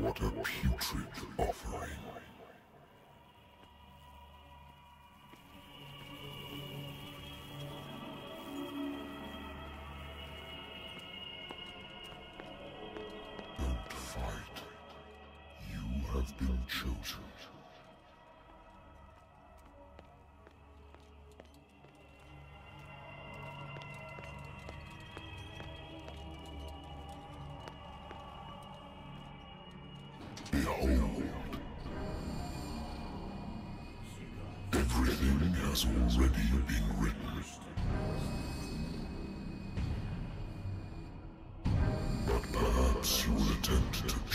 What a putrid offering.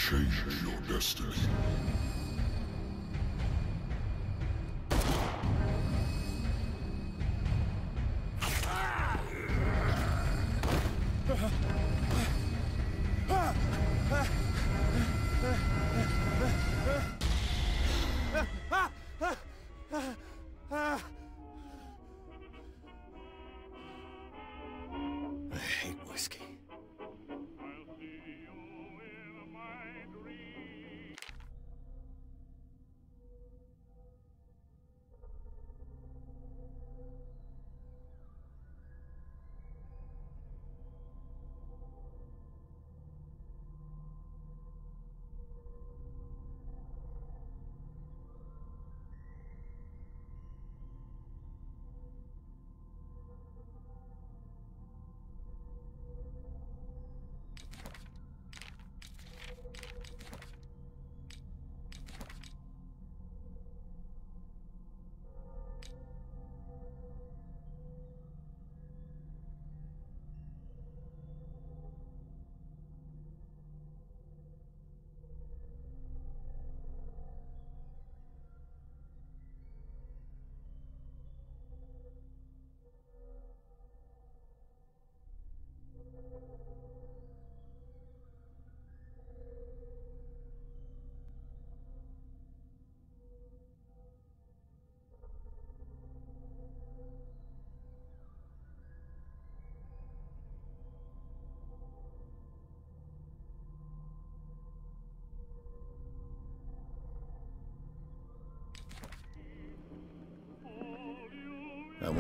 Change your destiny.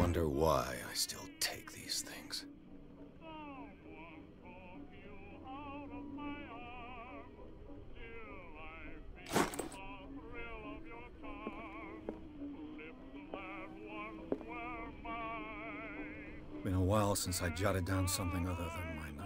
Wonder why I still take these things. Been a while since I jotted down something other than my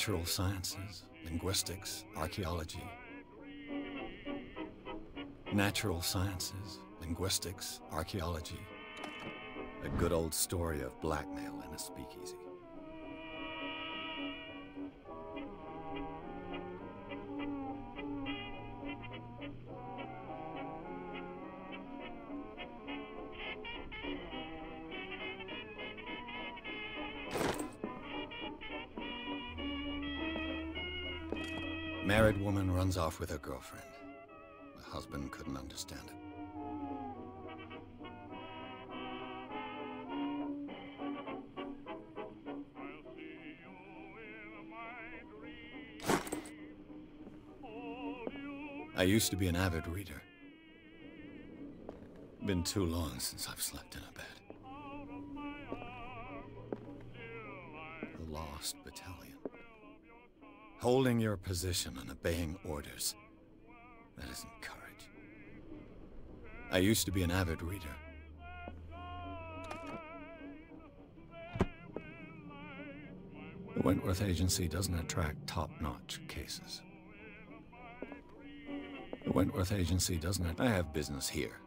Natural sciences, linguistics, archaeology. Natural sciences, linguistics, archaeology. A good old story of blackmail in a speakeasy. Married woman runs off with her girlfriend. The husband couldn't understand it. I used to be an avid reader. Been too long since I've slept in a bed. The Lost Battalion. Holding your position and obeying orders. That isn't courage. I used to be an avid reader. The Wentworth Agency doesn't attract top-notch cases. The Wentworth Agency doesn't... I have business here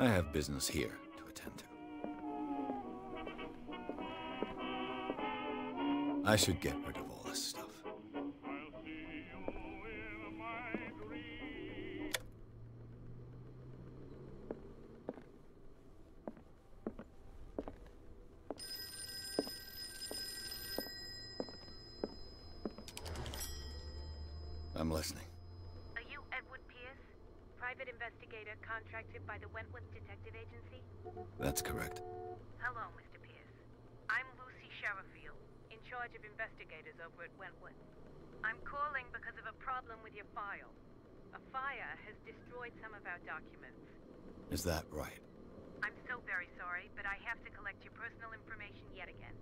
I have business here to attend to. I should get rid charge of investigators over at Wentworth. I'm calling because of a problem with your file. A fire has destroyed some of our documents. Is that right? I'm so very sorry, but I have to collect your personal information yet again.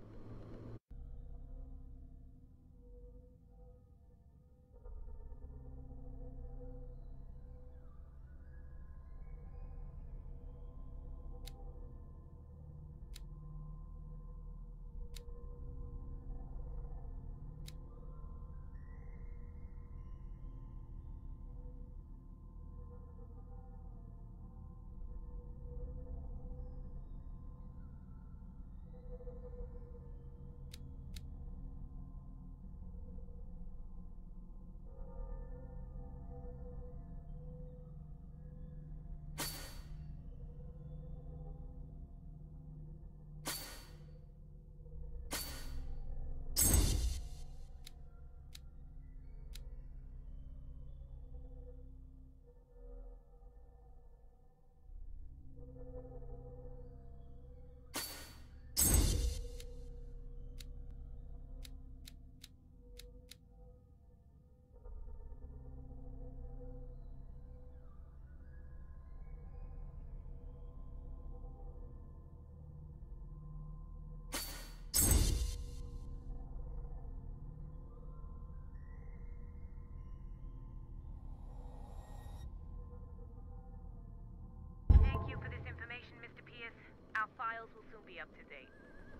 Be up to date.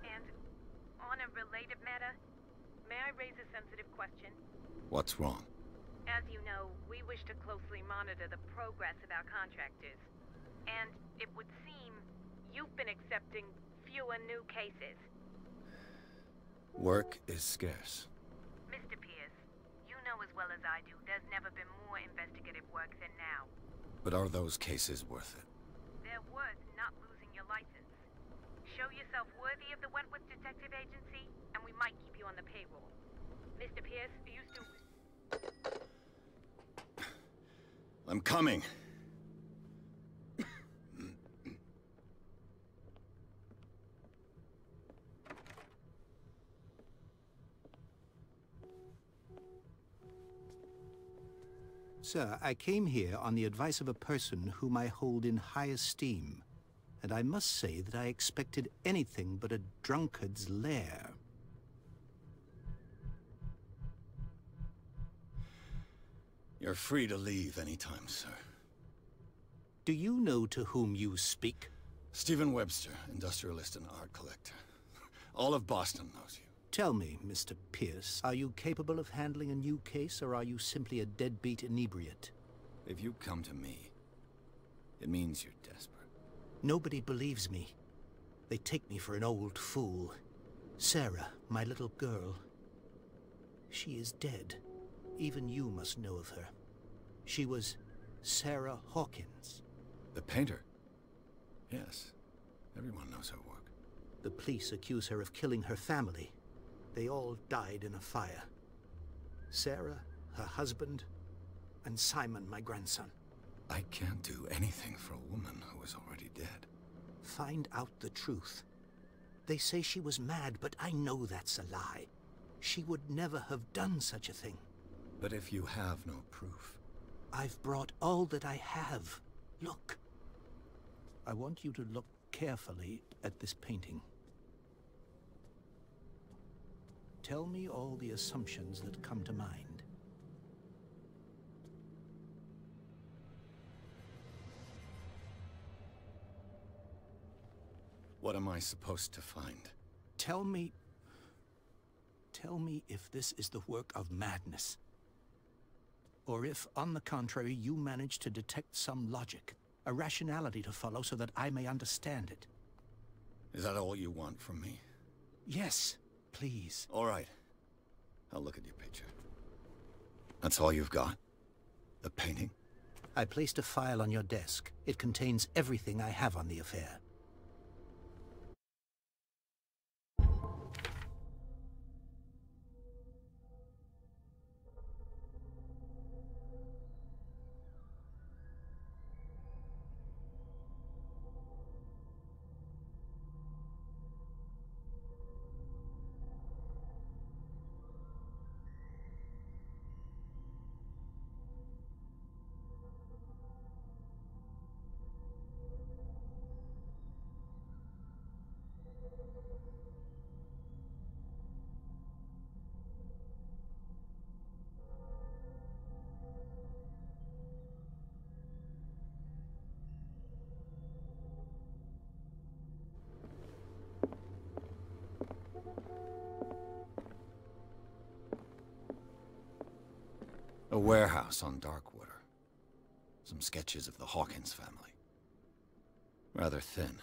And on a related matter, may I raise a sensitive question? What's wrong? As you know, we wish to closely monitor the progress of our contractors. And it would seem you've been accepting fewer new cases. Work is scarce. Mr. Pierce, you know as well as I do there's never been more investigative work than now. But are those cases worth it? They're worth not losing your license. Show yourself worthy of the Wentworth Detective Agency, and we might keep you on the payroll. Mr. Pierce, are you still... I'm coming. Sir, I came here on the advice of a person whom I hold in high esteem, and I must say that I expected anything but a drunkard's lair. You're free to leave anytime, sir. Do you know to whom you speak? Stephen Webster, industrialist and art collector. All of Boston knows you. Tell me, Mr. Pierce, are you capable of handling a new case, or are you simply a deadbeat inebriate? If you come to me, it means you're desperate. Nobody believes me. They take me for an old fool. Sarah, my little girl. She is dead. Even you must know of her. She was Sarah Hawkins. The painter? Yes. Everyone knows her work. The police accuse her of killing her family. They all died in a fire. Sarah, her husband, and Simon, my grandson. I can't do anything for a woman who is already dead. Find out the truth. They say she was mad, but I know that's a lie. She would never have done such a thing. But if you have no proof, I've brought all that I have. Look. I want you to look carefully at this painting. Tell me all the assumptions that come to mind. What am I supposed to find? Tell me... Tell me if this is the work of madness. Or if, on the contrary, you manage to detect some logic. A rationality to follow so that I may understand it. Is that all you want from me? Yes, please. All right. I'll look at your picture. That's all you've got? The painting? I placed a file on your desk. It contains everything I have on the affair. Warehouse on Darkwater. Some sketches of the Hawkins family. Rather thin.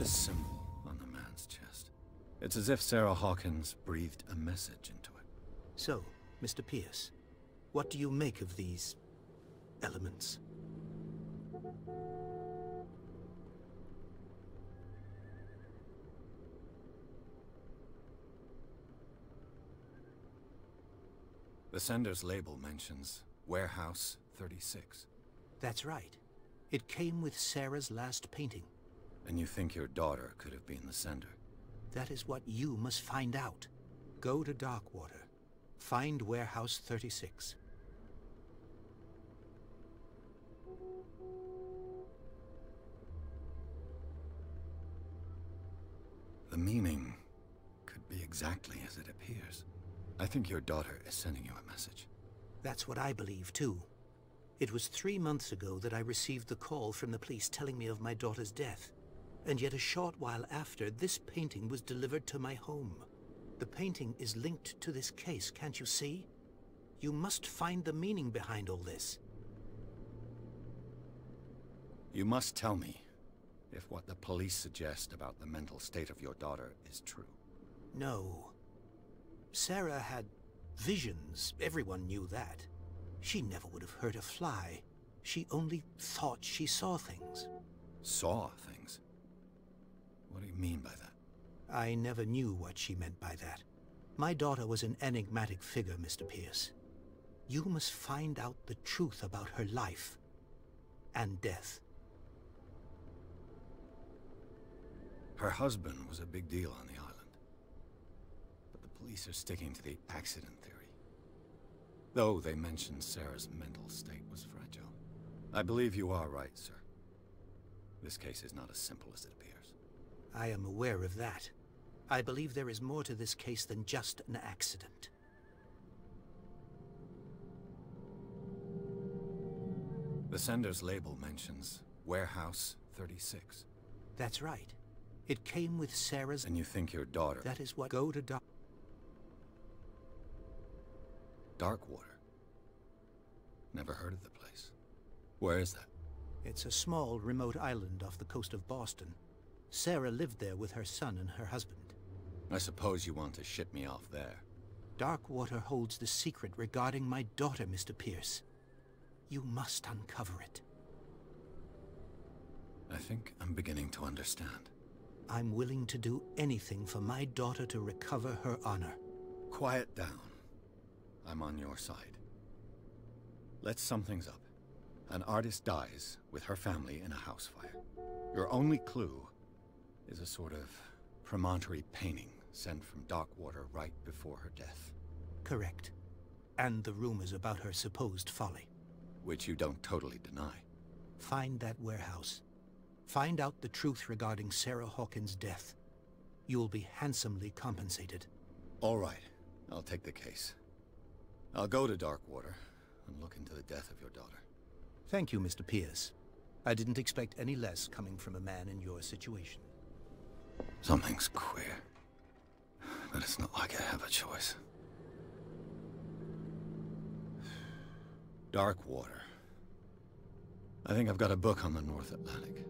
This symbol on the man's chest? It's as if Sarah Hawkins breathed a message into it. So, Mr. Pierce, what do you make of these... elements? The sender's label mentions Warehouse 36. That's right. It came with Sarah's last painting. And you think your daughter could have been the sender? That is what you must find out. Go to Darkwater. Find Warehouse 36. The meaning could be exactly as it appears. I think your daughter is sending you a message. That's what I believe, too. It was three months ago that I received the call from the police telling me of my daughter's death. And yet a short while after, this painting was delivered to my home. The painting is linked to this case, can't you see? You must find the meaning behind all this. You must tell me if what the police suggest about the mental state of your daughter is true. No. Sarah had visions. Everyone knew that. She never would have hurt a fly. She only thought she saw things. Saw things? What do you mean by that? I never knew what she meant by that. My daughter was an enigmatic figure, Mr. Pierce. You must find out the truth about her life and death. Her husband was a big deal on the island. But the police are sticking to the accident theory. Though they mentioned Sarah's mental state was fragile. I believe you are right, sir. This case is not as simple as it appears. I am aware of that. I believe there is more to this case than just an accident. The sender's label mentions Warehouse 36. That's right. It came with Sarah's... And you think your daughter... That is what... Go to Dark... Darkwater? Never heard of the place. Where is that? It's a small, remote island off the coast of Boston. Sarah lived there with her son and her husband. I suppose you want to ship me off there. Darkwater holds the secret regarding my daughter, Mr. Pierce. You must uncover it. I think I'm beginning to understand. I'm willing to do anything for my daughter to recover her honor. Quiet down. I'm on your side. Let's sum things up. An artist dies with her family in a house fire. Your only clue is a sort of promontory painting sent from Darkwater right before her death. Correct. And the rumors about her supposed folly. Which you don't totally deny. Find that warehouse. Find out the truth regarding Sarah Hawkins' death. You'll be handsomely compensated. All right. I'll take the case. I'll go to Darkwater and look into the death of your daughter. Thank you, Mr. Pierce. I didn't expect any less coming from a man in your situation. Something's queer. But it's not like I have a choice. Dark water. I think I've got a book on the North Atlantic.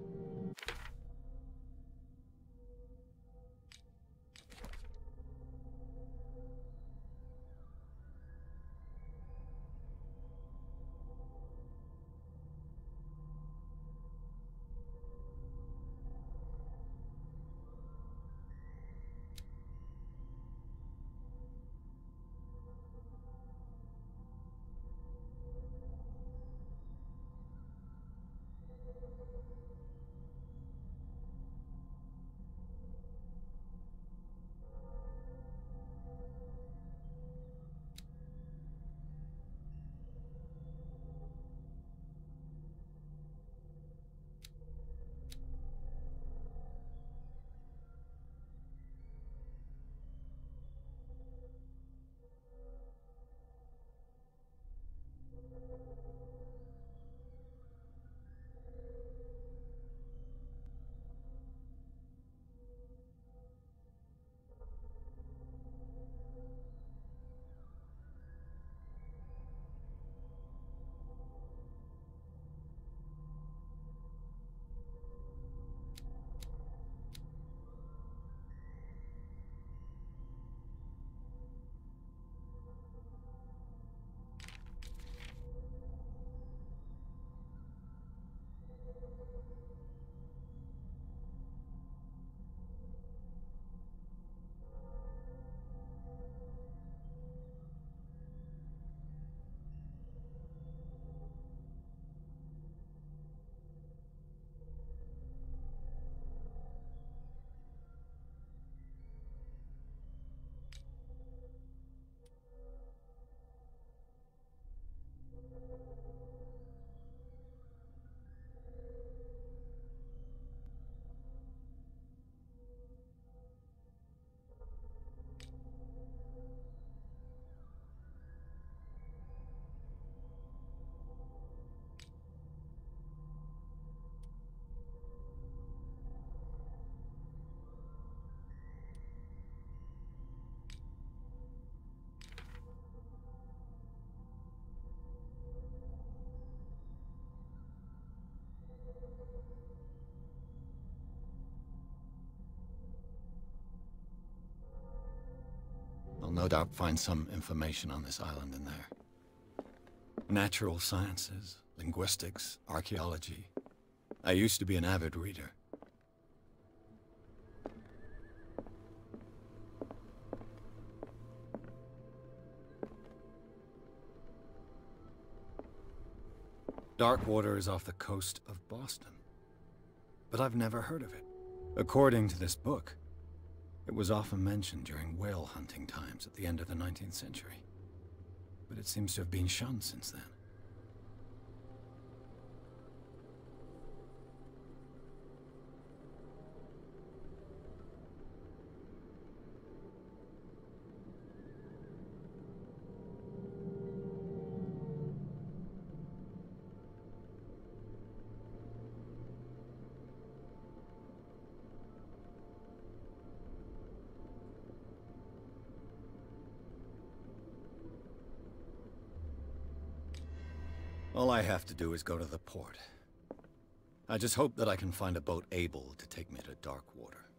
No doubt find some information on this island in there. Natural sciences, linguistics, archaeology. I used to be an avid reader. Darkwater is off the coast of Boston. But I've never heard of it. According to this book, it was often mentioned during whale hunting times at the end of the 19th century. But it seems to have been shunned since then. All I have to do is go to the port. I just hope that I can find a boat able to take me to Darkwater.